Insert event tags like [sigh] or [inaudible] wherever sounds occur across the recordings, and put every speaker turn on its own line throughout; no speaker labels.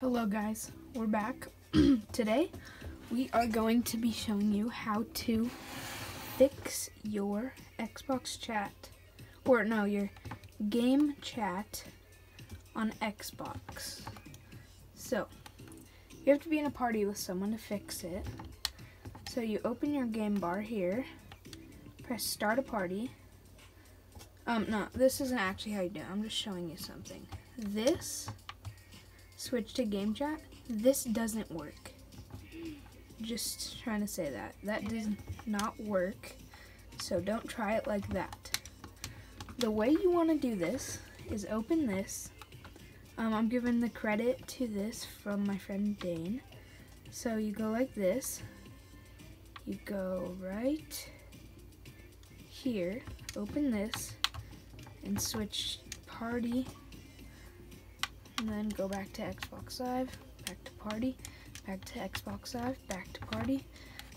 Hello guys, we're back. [clears throat] Today we are going to be showing you how to fix your Xbox chat, or no, your game chat on Xbox. So, you have to be in a party with someone to fix it. So you open your game bar here, press start a party. Um, no, this isn't actually how you do it, I'm just showing you something. This switch to game chat, this doesn't work. Just trying to say that. That does not work, so don't try it like that. The way you want to do this is open this. Um, I'm giving the credit to this from my friend Dayne. So you go like this. You go right here, open this, and switch party and then go back to Xbox Live, back to party, back to Xbox Live, back to party,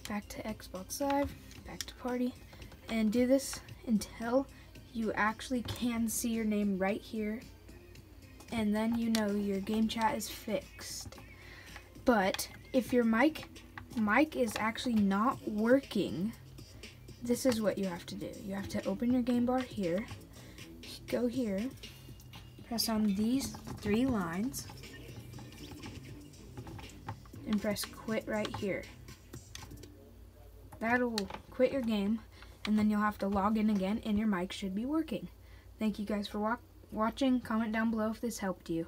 back to Xbox Live, back to party, and do this until you actually can see your name right here, and then you know your game chat is fixed. But if your mic mic is actually not working, this is what you have to do. You have to open your game bar here, go here, press on these three lines and press quit right here. That'll quit your game and then you'll have to log in again and your mic should be working. Thank you guys for wa watching. Comment down below if this helped you.